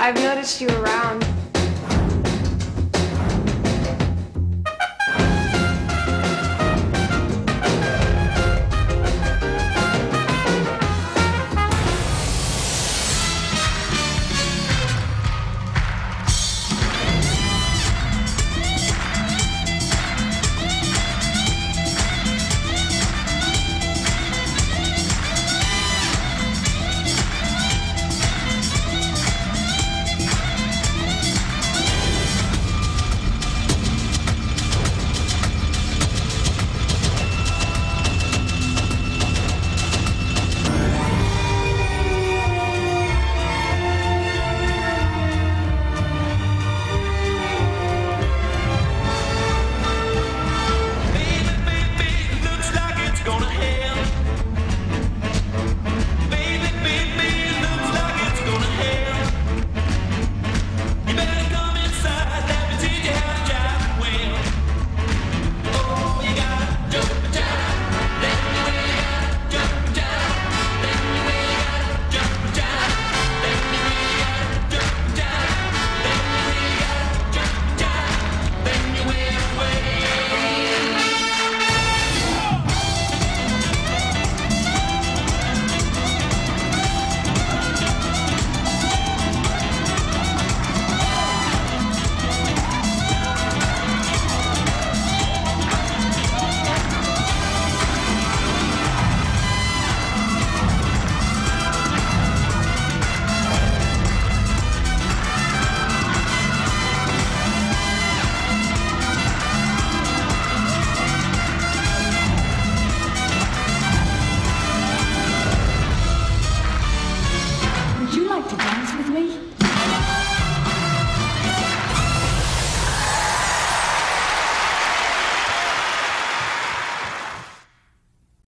I've noticed you around.